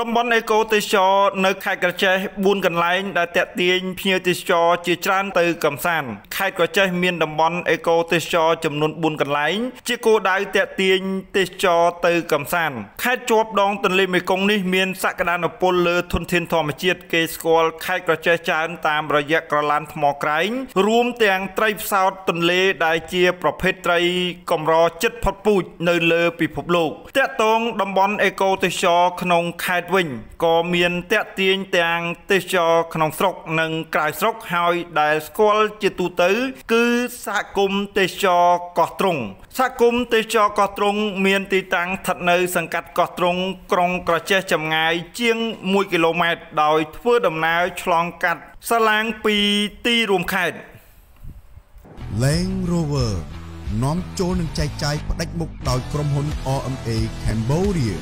តំបន់អេកូទេសចរនៅខេត្តក្រចេះ4កន្លែងដែលតាក់ទាញភ្ញៀវទេសចរជាច្រើនទៅកំសាន្តខេត្តក្រចេះមានតំបន់អេកូទេសចរចំនួន4កន្លែង ជាគោលដៅតាក់ទាញទេសចរទៅកំសាន្តខេត្តជាប់ដងទន្លេមេគង្គនេះមានសក្តានុពលលើធនធានធម្មជាតិគេស្គាល់ខេត្តក្រចេះច្រើនតាមរយៈក្រឡានថ្មក្រែងរួមទាំងត្រីផ្សោតទន្លេដែលជាប្រភេទត្រីកម្រចិត្តផុតពូជនៅលើពិភពលោកតាក់ទងតំបន់អេកូទេសចរក្នុងខេត្តត្តវិញក៏មានតាក់ទាញទាំងទេសចរក្នុងស្រុកនិងក្រៅស្រុកហើយដែលស្គាល់ជាទូទៅ គឺសហគមន៍ទេសចរកោះត្រង់សហគមន៍ទេសចរកោះត្រង់មានទីតាំងស្ថិតនៅ សង្កាត់កោះត្រង់ក្រុងក្រចេះចម្ងាយជាង1គីឡូម៉ែត្រដោយធ្វើដំណើរឆ្លងកាត់សាឡាងពីទីរួមខេត្ត Land Rover នាំចូលនឹងចែកចាយផ្ដាច់មុខដោយក្រុមហ៊ុន RMA Cambodia